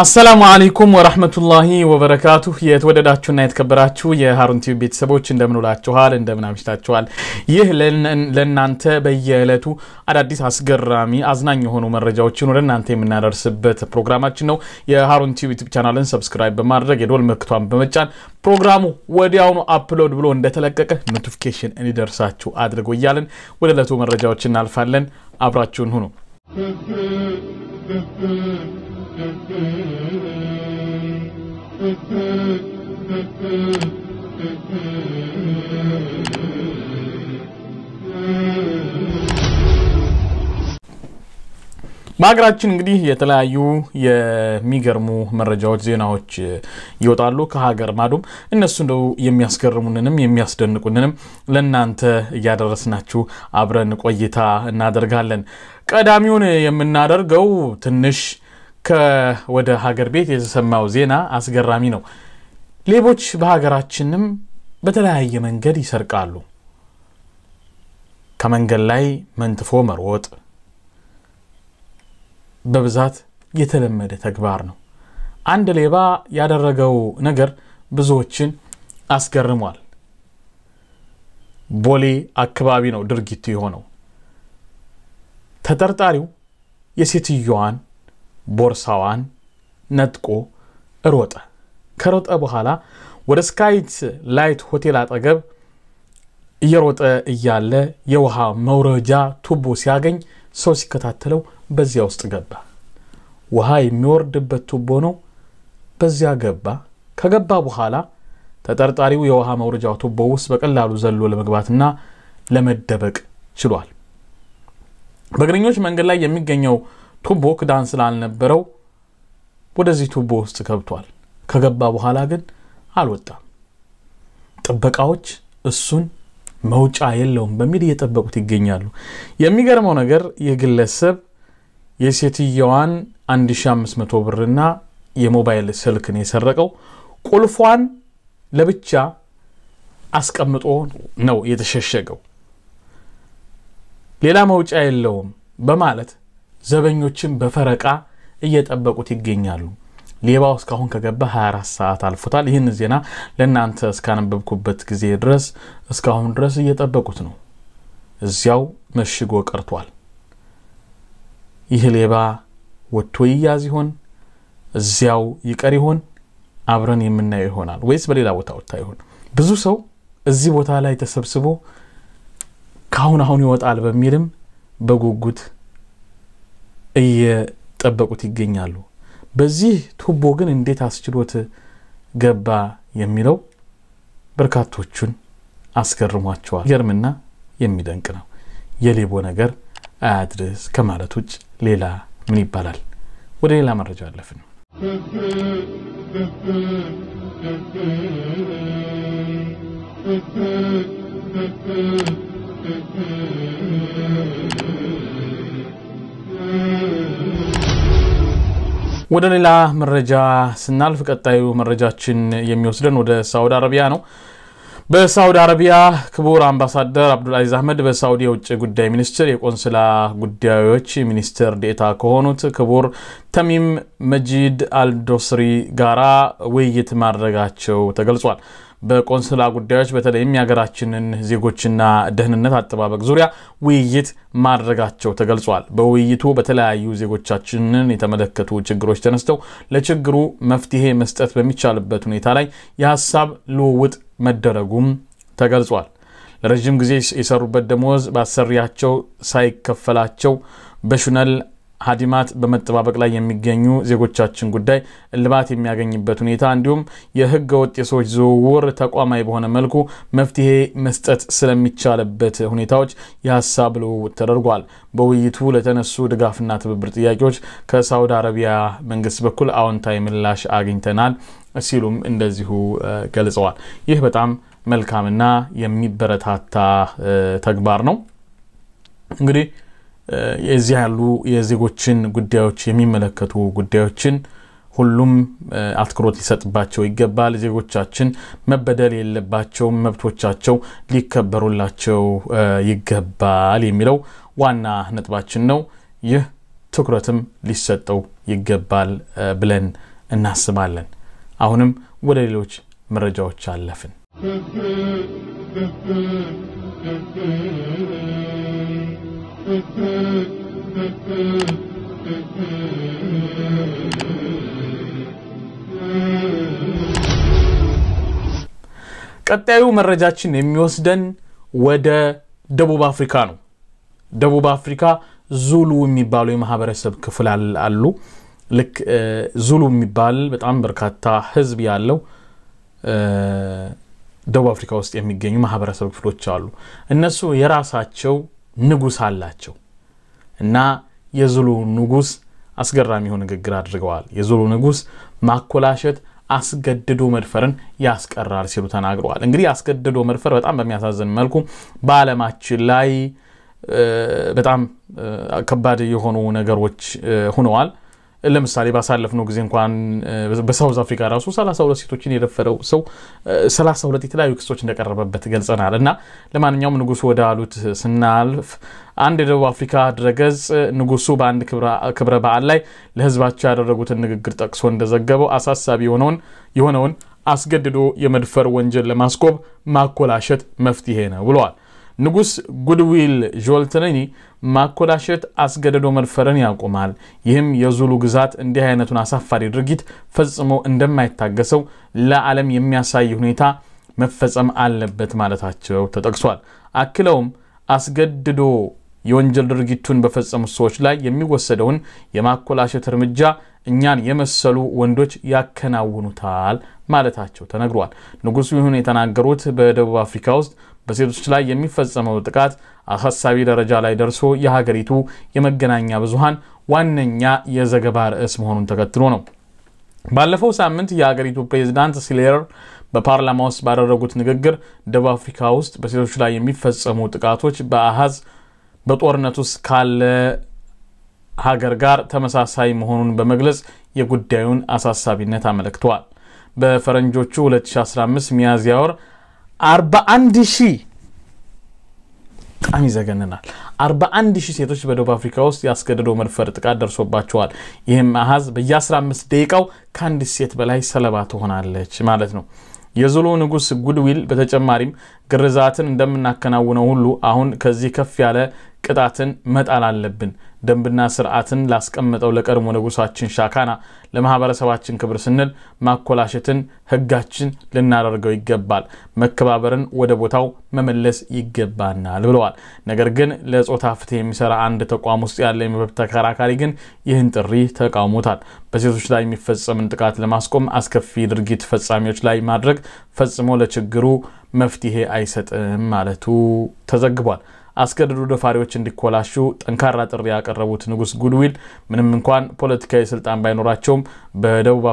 السلام عليكم ورحمة الله وبركاته። የተወደዳችሁና የተከበራችሁ የሀሩን ቲቪ ቤተሰቦች እንደምን ውላችኋል? እንደምን አምሽታችኋል? ይህ ለእናንተ በየዕለቱ አዳዲስ አስገራሚ አዝናኝ የሆኑ መረጃዎችን ወደ እናንተ የምናደርስበት ፕሮግራማችን ነው። የሀሩን ቲቪ ዩቲዩብ channel ን subscribe በማድረግ የደወል ምልክቷን በመጫን ፕሮግራሙ ወዲያውኑ upload ብሎ እንደተለቀቀ notification እንዲደርሳችሁ አድርጉ እያልን ወደ ዕለቱ መረጃዎች እናልፋለን። አብራችሁን ሁኑ። በሀገራችን እንግዲህ የተለያዩ የሚገርሙ መረጃዎች፣ ዜናዎች ይወጣሉ ከሀገር ማዶም። እነሱ እንደው የሚያስገርሙንንም የሚያስደንቁንንም ለእናንተ እያደረስናችሁ አብረን ቆይታ እናደርጋለን። ቀዳሚውን የምናደርገው ትንሽ ወደ ሀገር ቤት የተሰማው ዜና አስገራሚ ነው። ሌቦች በሀገራችንም በተለያየ መንገድ ይሰርቃሉ። ከመንገድ ላይ መንትፎ መሮጥ በብዛት የተለመደ ተግባር ነው። አንድ ሌባ ያደረገው ነገር ብዙዎችን አስገርሟል። ቦሌ አካባቢ ነው ድርጊቱ የሆነው። ተጠርጣሪው የሴትዮዋን ቦርሳዋን ነጥቆ ሮጠ። ከሮጠ በኋላ ወደ ስካይላይት ሆቴል አጠገብ እየሮጠ እያለ የውሃ መውረጃ ቱቦ ሲያገኝ ሰው ሲከታተለው በዚያ ውስጥ ገባ። ውሃ የሚወርድበት ቱቦ ነው። በዚያ ገባ። ከገባ በኋላ ተጠርጣሪው የውሃ መውረጃው ቱቦ ውስጥ በቀላሉ ዘሎ ለመግባትና ለመደበቅ ችሏል። በእግረኞች መንገድ ላይ የሚገኘው ቱቦ ክዳን ስላልነበረው ወደዚህ ቱቦ ውስጥ ገብቷል። ከገባ በኋላ ግን አልወጣም። ጥበቃዎች እሱን መውጫ የለውም በሚል እየጠበቁት ይገኛሉ። የሚገርመው ነገር ይህ ግለሰብ የሴትየዋን 1500 ብርና የሞባይል ስልክን የሰረቀው ቁልፏን ለብቻ አስቀምጦ ነው የተሸሸገው። ሌላ መውጫ የለውም በማለት ዘበኞችን በፈረቃ እየጠበቁት ይገኛሉ። ሌባው እስካሁን ከገባ 24 ሰዓት አልፎታል። ይህን ዜና ለእናንተ እስካነበብኩበት ጊዜ ድረስ እስካሁን ድረስ እየጠበቁት ነው። እዚያው መሽጎ ቀርቷል። ይህ ሌባ ወጥቶ ይያዝ ይሆን? እዚያው ይቀር ይሆን? አብረን የምናየው ይሆናል ወይስ በሌላ ቦታ ወጥታ ይሆን? ብዙ ሰው እዚህ ቦታ ላይ ተሰብስቦ ከአሁን አሁን ይወጣል በሚልም በጉጉት እየጠበቁት ይገኛሉ። በዚህ ቱቦ ግን እንዴት አስችሎት ገባ የሚለው በርካቶቹን አስገርሟቸዋል። ገርምና የሚደንቅ ነው። የሌቦ ነገር አያድርስ ከማለት ውጭ ሌላ ምን ይባላል? ወደ ሌላ መረጃ አለፍን። ወደ ሌላ መረጃ ስናልፍ ቀጣዩ መረጃችን የሚወስደን ወደ ሳውዲ አረቢያ ነው። በሳውዲ አረቢያ ክቡር አምባሳደር አብዱልአዚዝ አህመድ በሳውዲ የውጭ ጉዳይ ሚኒስትር የቆንስላ ጉዳዮች ሚኒስትር ዴኤታ ከሆኑት ክቡር ተሚም መጂድ አልዶስሪ ጋራ ውይይት ማድረጋቸው ተገልጿል። በቆንስላ ጉዳዮች በተለይም የሀገራችንን ዜጎችና ደህንነት አጠባበቅ ዙሪያ ውይይት ማድረጋቸው ተገልጿል። በውይይቱ በተለያዩ ዜጎቻችንን የተመለከቱ ችግሮች ተነስተው ለችግሩ መፍትሄ መስጠት በሚቻልበት ሁኔታ ላይ የሀሳብ ልውውጥ መደረጉም ተገልጿል። ለረዥም ጊዜ የሰሩበት ደሞዝ በአሰሪያቸው ሳይከፈላቸው በሹነል ሀዲማት በመጠባበቅ ላይ የሚገኙ ዜጎቻችን ጉዳይ እልባት የሚያገኝበት ሁኔታ እንዲሁም የህገ ወጥ የሰዎች ዝውውር ተቋማዊ በሆነ መልኩ መፍትሄ መስጠት ስለሚቻልበት ሁኔታዎች የሀሳብ ልውውጥ ተደርጓል። በውይይቱ ለተነሱ ድጋፍና ትብብር ጥያቄዎች ከሳውዲ አረቢያ መንግስት በኩል አዎንታዊ ምላሽ አግኝተናል ሲሉም እንደዚሁ ገልጸዋል። ይህ በጣም መልካምና የሚበረታታ ተግባር ነው። እንግዲህ የዚህ ያሉ የዜጎችን ጉዳዮች የሚመለከቱ ጉዳዮችን ሁሉም አትኩሮት ሊሰጥባቸው ይገባል። ዜጎቻችን መበደል የለባቸውም፣ መብቶቻቸው ሊከበሩላቸው ይገባል የሚለው ዋና ነጥባችን ነው። ይህ ትኩረትም ሊሰጠው ይገባል ብለን እናስባለን። አሁንም ወደ ሌሎች መረጃዎች አለፍን። ቀጣዩ መረጃችን የሚወስደን ወደ ደቡብ አፍሪካ ነው። ደቡብ አፍሪካ ዙሉ የሚባሉ የማህበረሰብ ክፍል አሉ። ልክ ዙሉ የሚባል በጣም በርካታ ህዝብ ያለው ደቡብ አፍሪካ ውስጥ የሚገኙ ማህበረሰብ ክፍሎች አሉ። እነሱ የራሳቸው ንጉስ አላቸው እና የዙሉ ንጉስ አስገራሚ የሆነ ንግግር አድርገዋል። የዙሉ ንጉስ ማኮላሸት አስገድዶ መድፈርን ያስቀራል ሲሉ ተናግረዋል። እንግዲህ አስገድዶ መድፈር በጣም በሚያሳዝን መልኩ በዓለማችን ላይ በጣም ከባድ የሆኑ ነገሮች ሆነዋል። ለምሳሌ ባሳለፍነው ጊዜ እንኳን በሳውዝ አፍሪካ ራሱ 32 ሴቶችን የደፈረው ሰው 32 የተለያዩ ክሶች እንደቀረበበት ገልጸናል። እና ለማንኛውም ንጉሱ ወደ አሉት ስናልፍ አንድ የደቡብ አፍሪካ ድረገጽ ንጉሱ በአንድ ክብረ በዓል ላይ ለህዝባቸው ያደረጉትን ንግግር ጠቅሶ እንደዘገበው አሳሳቢ የሆነውን አስገድዶ የመድፈር ወንጀል ለማስቆም ማኮላሸት መፍትሄ ነው ብለዋል። ንጉስ ጉድዊል ዦልትኒ ማኮላሸት አስገድዶ መድፈርን ያቆማል፣ ይህም የዙሉ ግዛት እንዲህ አይነቱን አሳፋሪ ድርጊት ፈጽሞ እንደማይታገሰው ለዓለም የሚያሳይ ሁኔታ መፈጸም አለበት ማለታቸው ተጠቅሷል። አክለውም አስገድዶ የወንጀል ድርጊቱን በፈጸሙት ሰዎች ላይ የሚወሰደውን የማኮላሸት እርምጃ እኛን የመሰሉ ወንዶች ያከናውኑታል ማለታቸው ተነግሯል። ንጉሱ ይሁን የተናገሩት በደቡብ አፍሪካ ውስጥ በሴቶች ላይ የሚፈጸመው ጥቃት አሳሳቢ ደረጃ ላይ ደርሶ የሀገሪቱ የመገናኛ ብዙሃን ዋነኛ የዘገባ ርዕስ መሆኑን ተከትሎ ነው። ባለፈው ሳምንት የሀገሪቱ ፕሬዚዳንት ሲሌር በፓርላማ ውስጥ ባደረጉት ንግግር ደቡብ አፍሪካ ውስጥ በሴቶች ላይ የሚፈጸሙ ጥቃቶች በአሃዝ በጦርነት ውስጥ ካለ ሀገር ጋር ተመሳሳይ መሆኑን በመግለጽ የጉዳዩን አሳሳቢነት አመልክተዋል። በፈረንጆቹ 2015 ሚያዝያ ወር 41 ሺህ በጣም ይዘገንናል። 41 ሺህ ሴቶች በደቡብ አፍሪካ ውስጥ ያስገድዶ መድፈር ጥቃት ደርሶባቸዋል። ይህም አሃዝ በየ15 ደቂቃው ከአንድ ሴት በላይ ሰለባ ትሆናለች ማለት ነው። የዙሉ ንጉስ ጉድዊል በተጨማሪም ግርዛትን እንደምናከናውነው ሁሉ አሁን ከዚህ ከፍ ያለ ቅጣትን መጣል አለብን። ደንብና ስርዓትን ላስቀምጠው ለቀድሞ ንጉሳችን ሻካና ለማህበረሰባችን ክብር ስንል ማኮላሸትን ህጋችን ልናደርገው ይገባል። መከባበርን ወደ ቦታው መመለስ ይገባናል ብለዋል። ነገር ግን ለጾታ ፍትህ የሚሰራ አንድ ተቋም ውስጥ ያለ የመብት ተከራካሪ ግን ይህን ጥሪ ተቃውሞታል። በሴቶች ላይ የሚፈጸምን ጥቃት ለማስቆም አስከፊ ድርጊት ፈጻሚዎች ላይ ማድረግ ፈጽሞ ለችግሩ መፍትሄ አይሰጥም ማለቱ ተዘግቧል። አስገድዶ ደፋሪዎች እንዲኮላሹ ጠንካራ ጥሪ ያቀረቡት ንጉስ ጉድዊል ምንም እንኳን ፖለቲካዊ ስልጣን ባይኖራቸውም በደቡብ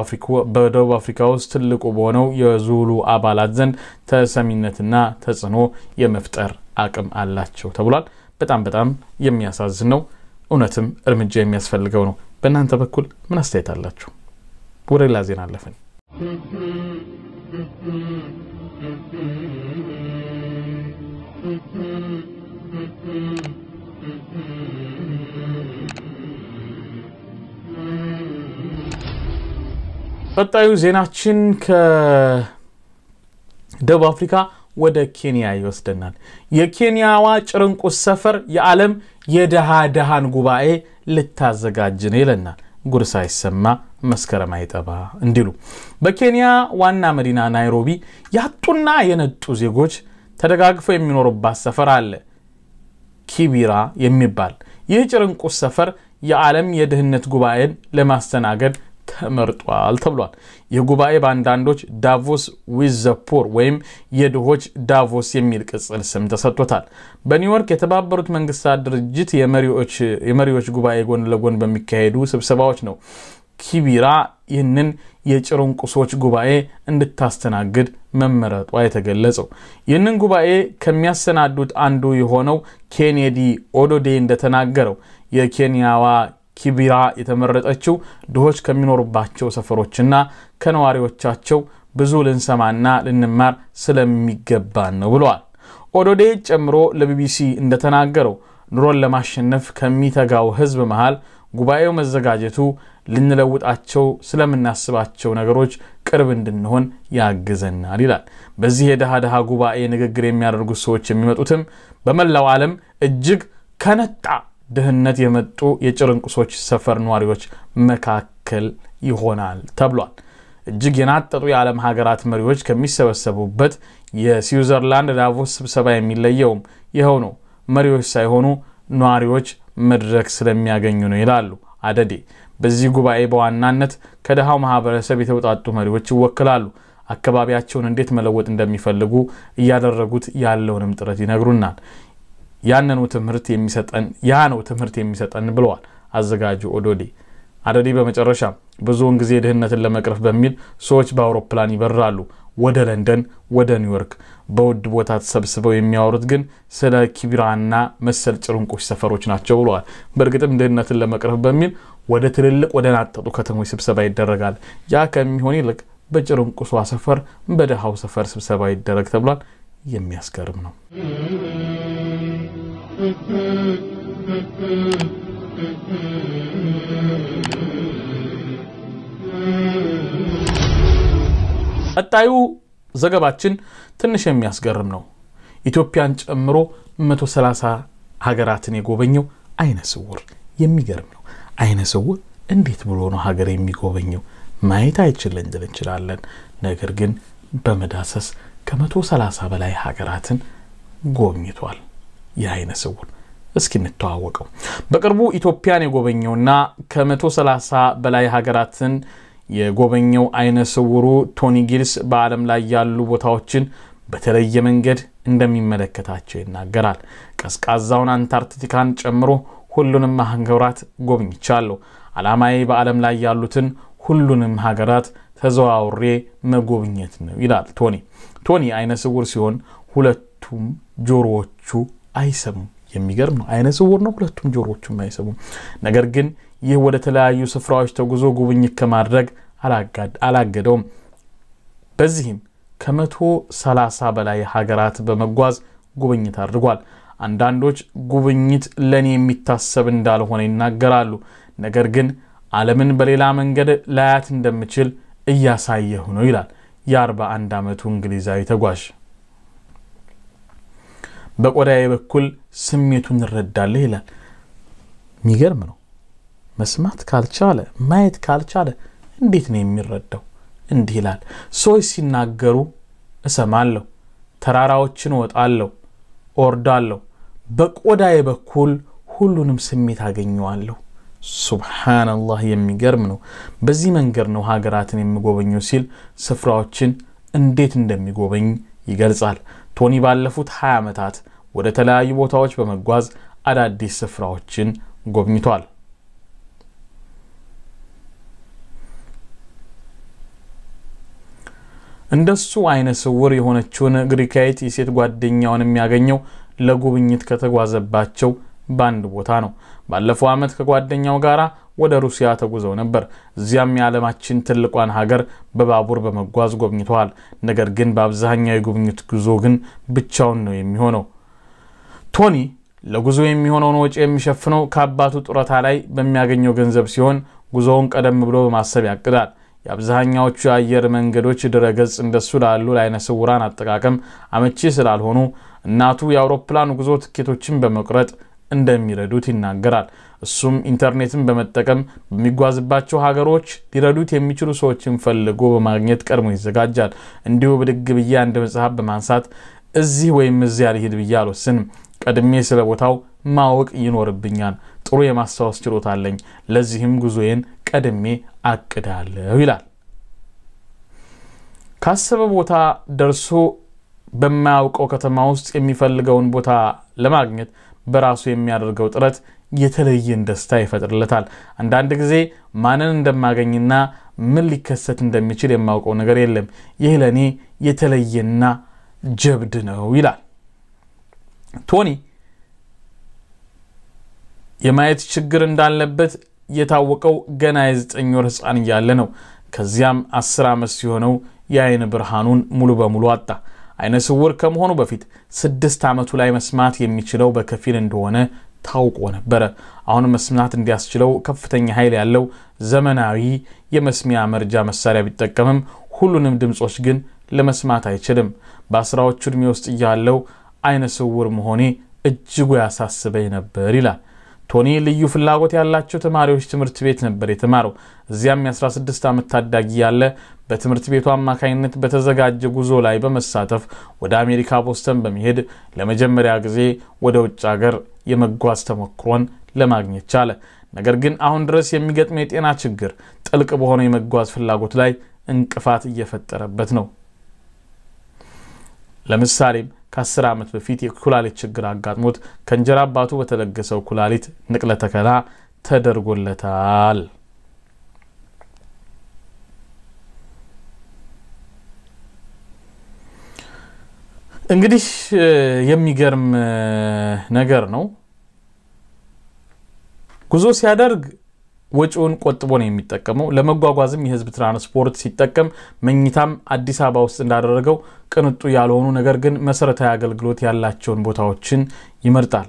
አፍሪካ ውስጥ ትልቁ በሆነው የዙሉ አባላት ዘንድ ተሰሚነትና ተጽዕኖ የመፍጠር አቅም አላቸው ተብሏል። በጣም በጣም የሚያሳዝን ነው። እውነትም እርምጃ የሚያስፈልገው ነው። በእናንተ በኩል ምን አስተያየት አላችሁ? ወደ ሌላ ዜና አለፍን። ቀጣዩ ዜናችን ከደቡብ አፍሪካ ወደ ኬንያ ይወስደናል። የኬንያዋ ጭርንቁስ ሰፈር የዓለም የድሃ ድሃን ጉባኤ ልታዘጋጅ ነው ይለናል። ጉድ ሳይሰማ መስከረም አይጠባ እንዲሉ። በኬንያ ዋና መዲና ናይሮቢ ያጡና የነጡ ዜጎች ተደጋግፈው የሚኖሩባት ሰፈር አለ። ኪቢራ የሚባል። ይህ ጭርንቁስ ሰፈር የዓለም የድህነት ጉባኤን ለማስተናገድ ተመርጧል ተብሏል። ይህ ጉባኤ በአንዳንዶች Davos with the poor ወይም የድሆች ዳቮስ የሚል ቅጽል ስም ተሰጥቶታል። በኒውዮርክ የተባበሩት መንግስታት ድርጅት የመሪዎች ጉባኤ ጎን ለጎን በሚካሄዱ ስብሰባዎች ነው ኪቢራ ይህንን የጭርንቁሶች ጉባኤ እንድታስተናግድ መመረጧ የተገለጸው። ይህንን ጉባኤ ከሚያሰናዱት አንዱ የሆነው ኬኔዲ ኦዶዴ እንደተናገረው የኬንያዋ ኪቢራ የተመረጠችው ድሆች ከሚኖሩባቸው ሰፈሮችና ከነዋሪዎቻቸው ብዙ ልንሰማና ልንማር ስለሚገባን ነው ብለዋል። ኦዶዴ ጨምሮ ለቢቢሲ እንደተናገረው ኑሮን ለማሸነፍ ከሚተጋው ሕዝብ መሃል ጉባኤው መዘጋጀቱ ልንለውጣቸው ስለምናስባቸው ነገሮች ቅርብ እንድንሆን ያግዘናል ይላል። በዚህ የድሃ ድሃ ጉባኤ ንግግር የሚያደርጉት ሰዎች የሚመጡትም በመላው ዓለም እጅግ ከነጣ ድህነት የመጡ የጭርንቁሶች ሰፈር ነዋሪዎች መካከል ይሆናል ተብሏል። እጅግ የናጠጡ የዓለም ሀገራት መሪዎች ከሚሰበሰቡበት የስዊዘርላንድ ዳቮስ ስብሰባ የሚለየውም ይኸው ነው። መሪዎች ሳይሆኑ ነዋሪዎች መድረክ ስለሚያገኙ ነው ይላሉ አደዴ። በዚህ ጉባኤ በዋናነት ከድሃው ማህበረሰብ የተውጣጡ መሪዎች ይወክላሉ። አካባቢያቸውን እንዴት መለወጥ እንደሚፈልጉ እያደረጉት ያለውንም ጥረት ይነግሩናል። ያንኑ ትምህርት የሚሰጠን ያ ነው ትምህርት የሚሰጠን ብለዋል አዘጋጁ ኦዶዴ አደዴ። በመጨረሻ ብዙውን ጊዜ ድህነትን ለመቅረፍ በሚል ሰዎች በአውሮፕላን ይበራሉ ወደ ለንደን፣ ወደ ኒውዮርክ። በውድ ቦታ ተሰብስበው የሚያወሩት ግን ስለ ኪቢራና መሰል ጭርንቆች ሰፈሮች ናቸው ብለዋል። በእርግጥም ድህነትን ለመቅረፍ በሚል ወደ ትልልቅ ወደ ናጠጡ ከተሞች ስብሰባ ይደረጋል። ያ ከሚሆን ይልቅ በጭርንቁሷ ሰፈር በድሃው ሰፈር ስብሰባ ይደረግ ተብሏል። የሚያስገርም ነው። ቀጣዩ ዘገባችን ትንሽ የሚያስገርም ነው። ኢትዮጵያን ጨምሮ 130 ሀገራትን የጎበኘው አይነ ስውር የሚገርም ነው። አይነ ስውር እንዴት ብሎ ነው ሀገር የሚጎበኘው? ማየት አይችል እንችላለን። ነገር ግን በመዳሰስ ከ130 በላይ ሀገራትን ጎብኝቷል። ይህ አይነ ስውር እስኪ እንተዋወቀው። በቅርቡ ኢትዮጵያን የጎበኘውና ከ130 በላይ ሀገራትን የጎበኘው አይነ ስውሩ ቶኒ ጊልስ በዓለም ላይ ያሉ ቦታዎችን በተለየ መንገድ እንደሚመለከታቸው ይናገራል። ቀዝቃዛውን አንታርክቲካን ጨምሮ ሁሉንም ሀገራት ጎብኝቻለሁ። ዓላማዬ በዓለም ላይ ያሉትን ሁሉንም ሀገራት ተዘዋውሬ መጎብኘት ነው ይላል ቶኒ። ቶኒ አይነ ስውር ሲሆን ሁለቱም ጆሮዎቹ አይሰሙም። የሚገርም ነው። አይነ ስውር ነው፣ ሁለቱም ጆሮዎቹም አይሰሙም። ነገር ግን ይህ ወደ ተለያዩ ስፍራዎች ተጉዞ ጉብኝት ከማድረግ አላገደውም። በዚህም ከመቶ ሰላሳ በላይ ሀገራት በመጓዝ ጉብኝት አድርጓል። አንዳንዶች ጉብኝት ለእኔ የሚታሰብ እንዳልሆነ ይናገራሉ። ነገር ግን ዓለምን በሌላ መንገድ ላያት እንደምችል እያሳየሁ ነው ይላል የ41 ዓመቱ እንግሊዛዊ ተጓዥ። በቆዳዬ በኩል ስሜቱን እንረዳለህ ይላል። የሚገርም ነው። መስማት ካልቻለ ማየት ካልቻለ እንዴት ነው የሚረዳው? እንዲህ ይላል። ሰዎች ሲናገሩ እሰማለሁ፣ ተራራዎችን እወጣለሁ፣ እወርዳለሁ፣ በቆዳዬ በኩል ሁሉንም ስሜት አገኘዋለሁ። ሱብሓነላህ የሚገርም ነው። በዚህ መንገድ ነው ሀገራትን የሚጎበኘው ሲል ስፍራዎችን እንዴት እንደሚጎበኝ ይገልጻል። ቶኒ ባለፉት 20 ዓመታት ወደ ተለያዩ ቦታዎች በመጓዝ አዳዲስ ስፍራዎችን ጎብኝቷል። እንደሱ አይነ ስውር የሆነችውን ግሪካዊት የሴት ጓደኛውን የሚያገኘው ለጉብኝት ከተጓዘባቸው በአንድ ቦታ ነው። ባለፈው ዓመት ከጓደኛው ጋር ወደ ሩሲያ ተጉዘው ነበር። እዚያም የዓለማችን ትልቋን ሀገር በባቡር በመጓዝ ጎብኝተዋል። ነገር ግን በአብዛኛው የጉብኝት ጉዞ ግን ብቻውን ነው የሚሆነው። ቶኒ ለጉዞ የሚሆነውን ወጪ የሚሸፍነው ከአባቱ ጡረታ ላይ በሚያገኘው ገንዘብ ሲሆን ጉዞውን ቀደም ብሎ በማሰብ ያቅዳል። የአብዛኛዎቹ የአየር መንገዶች ድረገጽ እንደሱ ላሉ ለአይነ ስውራን አጠቃቀም አመቺ ስላልሆኑ እናቱ የአውሮፕላን ጉዞ ትኬቶችን በመቁረጥ እንደሚረዱት ይናገራል። እሱም ኢንተርኔትን በመጠቀም በሚጓዝባቸው ሀገሮች ሊረዱት የሚችሉ ሰዎችን ፈልጎ በማግኘት ቀድሞ ይዘጋጃል። እንዲሁ ብድግ ብዬ አንድ መጽሐፍ በማንሳት እዚህ ወይም እዚያ ልሂድ ብዬ አልወስንም። ቀድሜ ስለ ቦታው ማወቅ ይኖርብኛል። ጥሩ የማስታወስ ችሎታ አለኝ። ለዚህም ጉዞዬን ቀድሜ አቅዳለሁ ይላል። ካሰበ ቦታ ደርሶ በማያውቀው ከተማ ውስጥ የሚፈልገውን ቦታ ለማግኘት በራሱ የሚያደርገው ጥረት የተለየን ደስታ ይፈጥርለታል። አንዳንድ ጊዜ ማንን እንደማገኝና ምን ሊከሰት እንደሚችል የማውቀው ነገር የለም። ይህ ለእኔ የተለየና ጀብድ ነው ይላል ቶኒ። የማየት ችግር እንዳለበት የታወቀው ገና የዘጠኝ ወር ሕፃን እያለ ነው። ከዚያም አስር ዓመት ሲሆነው የአይን ብርሃኑን ሙሉ በሙሉ አጣ። አይነ ስውር ከመሆኑ በፊት ስድስት ዓመቱ ላይ መስማት የሚችለው በከፊል እንደሆነ ታውቆ ነበረ። አሁን መስማት እንዲያስችለው ከፍተኛ ኃይል ያለው ዘመናዊ የመስሚያ መርጃ መሳሪያ ቢጠቀምም ሁሉንም ድምፆች ግን ለመስማት አይችልም። በአስራዎቹ ዕድሜ ውስጥ እያለው አይነ ስውር መሆኔ እጅጉ ያሳስበኝ ነበር ይላል። ቶኒ ልዩ ፍላጎት ያላቸው ተማሪዎች ትምህርት ቤት ነበር የተማረው። እዚያም የ16 ዓመት ታዳጊ ያለ በትምህርት ቤቱ አማካኝነት በተዘጋጀ ጉዞ ላይ በመሳተፍ ወደ አሜሪካ ቦስተን በመሄድ ለመጀመሪያ ጊዜ ወደ ውጭ ሀገር የመጓዝ ተሞክሮን ለማግኘት ቻለ። ነገር ግን አሁን ድረስ የሚገጥመው የጤና ችግር ጥልቅ በሆነው የመጓዝ ፍላጎት ላይ እንቅፋት እየፈጠረበት ነው። ለምሳሌም ከአስር ዓመት በፊት የኩላሊት ችግር አጋጥሞት ከእንጀራ አባቱ በተለገሰው ኩላሊት ንቅለ ተከላ ተደርጎለታል። እንግዲህ የሚገርም ነገር ነው። ጉዞ ሲያደርግ ወጪውን ቆጥቦ ነው የሚጠቀመው። ለመጓጓዝም የሕዝብ ትራንስፖርት ሲጠቀም መኝታም አዲስ አበባ ውስጥ እንዳደረገው ቅንጡ ያልሆኑ ነገር ግን መሰረታዊ አገልግሎት ያላቸውን ቦታዎችን ይመርጣል።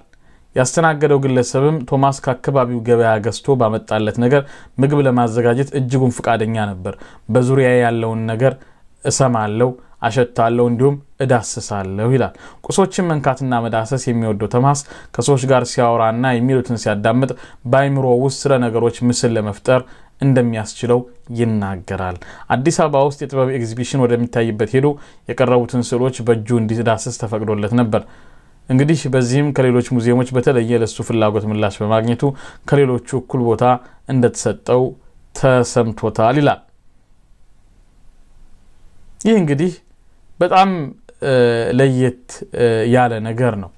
ያስተናገደው ግለሰብም ቶማስ ከአካባቢው ገበያ ገዝቶ ባመጣለት ነገር ምግብ ለማዘጋጀት እጅጉን ፈቃደኛ ነበር። በዙሪያ ያለውን ነገር እሰማለሁ፣ አሸታለሁ፣ እንዲሁም እዳስሳለሁ ይላል። ቁሶችን መንካትና መዳሰስ የሚወደው ቶማስ ከሰዎች ጋር ሲያወራና የሚሉትን ሲያዳምጥ በአይምሮው ውስጥ ስለ ነገሮች ምስል ለመፍጠር እንደሚያስችለው ይናገራል። አዲስ አበባ ውስጥ የጥበብ ኤግዚቢሽን ወደሚታይበት ሄዶ የቀረቡትን ስዕሎች በእጁ እንዲዳስስ ተፈቅዶለት ነበር። እንግዲህ በዚህም ከሌሎች ሙዚየሞች በተለየ ለሱ ፍላጎት ምላሽ በማግኘቱ ከሌሎቹ እኩል ቦታ እንደተሰጠው ተሰምቶታል ይላል። ይህ እንግዲህ በጣም ለየት ያለ ነገር ነው።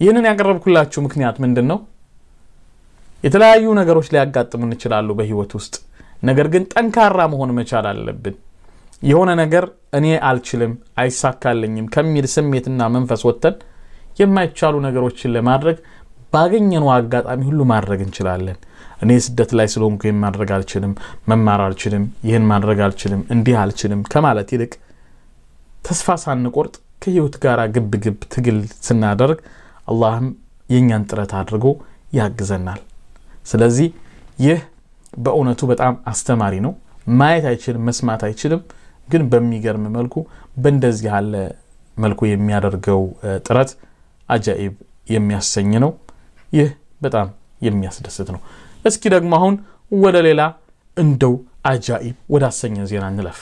ይህንን ያቀረብኩላችሁ ምክንያት ምንድን ነው? የተለያዩ ነገሮች ሊያጋጥሙን ይችላሉ በህይወት ውስጥ። ነገር ግን ጠንካራ መሆን መቻል አለብን። የሆነ ነገር እኔ አልችልም፣ አይሳካልኝም ከሚል ስሜትና መንፈስ ወጥተን የማይቻሉ ነገሮችን ለማድረግ ባገኘነው አጋጣሚ ሁሉ ማድረግ እንችላለን። እኔ ስደት ላይ ስለሆንኩ ይህን ማድረግ አልችልም፣ መማር አልችልም፣ ይህን ማድረግ አልችልም፣ እንዲህ አልችልም ከማለት ይልቅ ተስፋ ሳንቆርጥ ከህይወት ጋር ግብ ግብ ትግል ስናደርግ አላህም የእኛን ጥረት አድርጎ ያግዘናል። ስለዚህ ይህ በእውነቱ በጣም አስተማሪ ነው። ማየት አይችልም፣ መስማት አይችልም፣ ግን በሚገርም መልኩ በእንደዚህ ያለ መልኩ የሚያደርገው ጥረት አጃኢብ የሚያሰኝ ነው። ይህ በጣም የሚያስደስት ነው። እስኪ ደግሞ አሁን ወደ ሌላ እንደው አጃኢብ ወደ አሰኘ ዜና እንለፍ።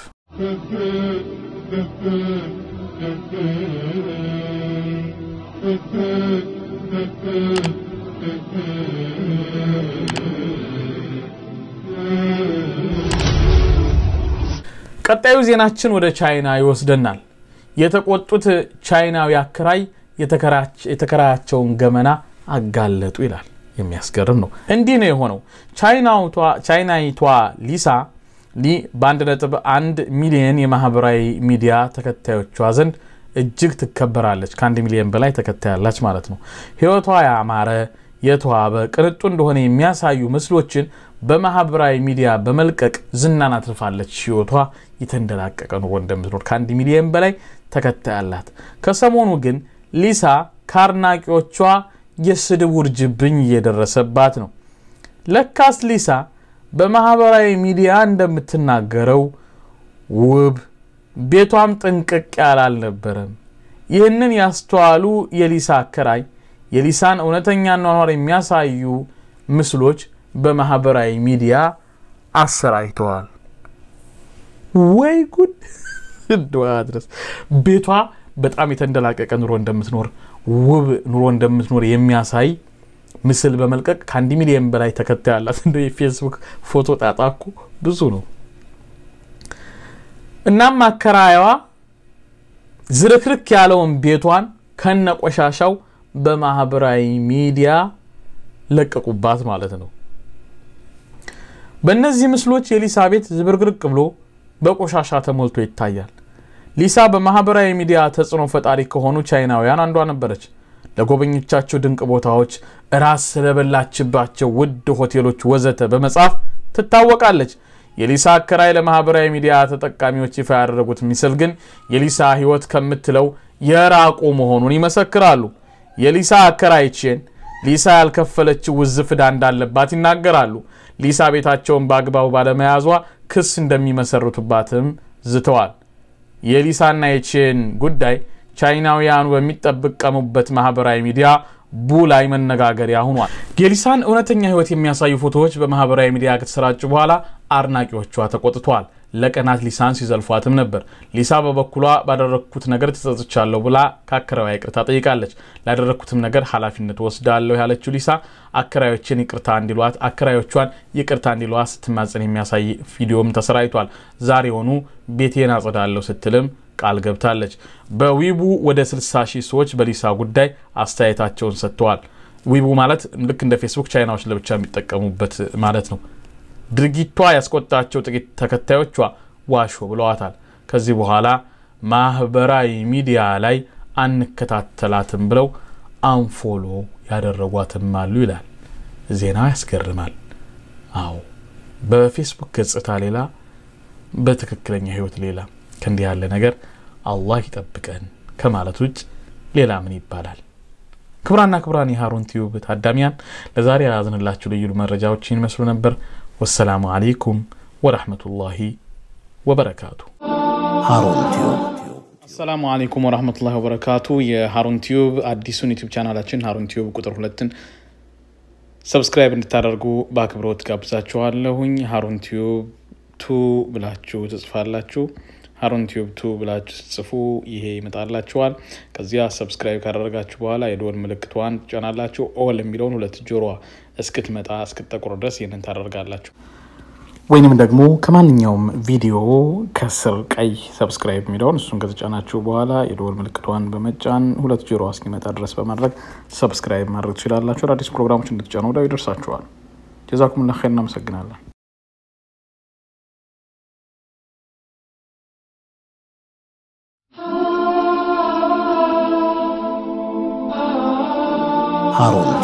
ቀጣዩ ዜናችን ወደ ቻይና ይወስደናል። የተቆጡት ቻይናዊ አከራይ የተከራያቸውን ገመና አጋለጡ ይላል። የሚያስገርም ነው። እንዲህ ነው የሆነው። ቻይናዊቷ ሊሳ ሊ በ1.1 ሚሊዮን የማህበራዊ ሚዲያ ተከታዮቿ ዘንድ እጅግ ትከበራለች። ከአንድ ሚሊዮን በላይ ተከታይ ያላች ማለት ነው። ህይወቷ ያማረ የተዋበ ቅንጡ እንደሆነ የሚያሳዩ ምስሎችን በማህበራዊ ሚዲያ በመልቀቅ ዝናን አትርፋለች። ህይወቷ የተንደላቀቀ ኑሮ እንደምትኖር ከአንድ ሚሊዮን በላይ ተከታይ አላት። ከሰሞኑ ግን ሊሳ ከአድናቂዎቿ የስድብ ውርጅብኝ እየደረሰባት ነው። ለካስ ሊሳ በማህበራዊ ሚዲያ እንደምትናገረው ውብ ቤቷም ጥንቅቅ ያለ አልነበረም። ይህንን ያስተዋሉ የሊሳ አከራይ የሊሳን እውነተኛ ኗኗር የሚያሳዩ ምስሎች በማህበራዊ ሚዲያ አሰራጭተዋል። ወይ ጉድ! ድረስ ቤቷ በጣም የተንደላቀቀ ኑሮ እንደምትኖር ውብ ኑሮ እንደምትኖር የሚያሳይ ምስል በመልቀቅ ከአንድ ሚሊዮን በላይ ተከታይ ያላት እንደ የፌስቡክ ፎቶ ጣጣ እኮ ብዙ ነው። እናም አከራይዋ ዝርክርክ ያለውን ቤቷን ከነ ቆሻሻው በማህበራዊ ሚዲያ ለቀቁባት ማለት ነው። በእነዚህ ምስሎች የሊሳ ቤት ዝብርቅርቅ ብሎ በቆሻሻ ተሞልቶ ይታያል። ሊሳ በማህበራዊ ሚዲያ ተጽዕኖ ፈጣሪ ከሆኑ ቻይናውያን አንዷ ነበረች። ለጎበኞቻቸው ድንቅ ቦታዎች፣ ራስ ስለበላችባቸው ውድ ሆቴሎች ወዘተ በመጻፍ ትታወቃለች። የሊሳ አከራይ ለማህበራዊ ሚዲያ ተጠቃሚዎች ይፋ ያደረጉት ምስል ግን የሊሳ ህይወት ከምትለው የራቁ መሆኑን ይመሰክራሉ። የሊሳ አከራይችን ሊሳ ያልከፈለችው ውዝፍ ዕዳ እንዳለባት ይናገራሉ። ሊሳ ቤታቸውን በአግባቡ ባለመያዟ ክስ እንደሚመሰርቱባትም ዝተዋል። የሊሳና የቼን ጉዳይ ቻይናውያኑ በሚጠቀሙበት ማህበራዊ ሚዲያ ቡ ላይ መነጋገሪያ ሆኗል። የሊሳን እውነተኛ ህይወት የሚያሳዩ ፎቶዎች በማህበራዊ ሚዲያ ከተሰራጩ በኋላ አድናቂዎቿ ተቆጥተዋል። ለቀናት ሊሳን ሲዘልፏትም ነበር። ሊሳ በበኩሏ ባደረግኩት ነገር ተጸጽቻለሁ ብላ ከአከራዋ ይቅርታ ጠይቃለች። ላደረግኩትም ነገር ኃላፊነት ወስዳለሁ ያለችው ሊሳ አከራዮችን ይቅርታ እንዲሏት አከራዮቿን ይቅርታ እንዲሏት ስትማጸን የሚያሳይ ቪዲዮም ተሰራይቷል። ዛሬውኑ ቤቴን አጸዳለሁ ስትልም ቃል ገብታለች። በዊቡ ወደ 60 ሺህ ሰዎች በሊሳ ጉዳይ አስተያየታቸውን ሰጥተዋል። Weibo ማለት ልክ እንደ ፌስቡክ ቻይናዎች ለብቻ የሚጠቀሙበት ማለት ነው። ድርጊቷ ያስቆጣቸው ጥቂት ተከታዮቿ ዋሾ ብለዋታል። ከዚህ በኋላ ማህበራዊ ሚዲያ ላይ አንከታተላትም ብለው unfollow ያደረጓትም አሉ ይላል ዜናው። ያስገርማል። አዎ በፌስቡክ ገጽታ ሌላ፣ በትክክለኛ ህይወት ሌላ። ከእንዲህ ያለ ነገር አላህ ይጠብቀን ከማለት ውጭ ሌላ ምን ይባላል? ክቡራና ክቡራን የሀሩን ቲዩብ ታዳሚያን ለዛሬ የያዝንላችሁ ልዩ መረጃዎች ይመስሉ ነበር። والسلام عليكم ورحمة الله وبركاته። ሃሩን ቲዩብ السلام عليكم ورحمة الله وبركاته። የሀሩን ቲዩብ አዲሱን ዩቲዩብ ቻናላችን ሀሩን ቲዩብ ቁጥር ሁለትን subscribe እንድታደርጉ በአክብሮት እጋብዛችኋለሁኝ። ሀሩን ቲዩብ two ብላችሁ ትጽፋላችሁ። ሀሩን ቲዩብ two ብላችሁ ስትጽፉ ይሄ ይመጣላችኋል። ከዚያ subscribe ካደረጋችሁ በኋላ የደወል ምልክቷን ትጫናላችሁ። all የሚለውን ሁለት ጆሮዋ እስክትመጣ እስክትጠቁር ድረስ ይህንን ታደርጋላችሁ። ወይንም ደግሞ ከማንኛውም ቪዲዮ ከስር ቀይ subscribe የሚለውን እሱን ከተጫናችሁ በኋላ የደወል ምልክቷን በመጫን ሁለት ጆሮዋ እስኪመጣ ድረስ በማድረግ subscribe ማድረግ ትችላላችሁ። አዳዲስ ፕሮግራሞች እንደተጫኑ ወዲያው ይደርሳችኋል። جزاكم الله خير። እናመሰግናለን። ሃሩን ቲዩብ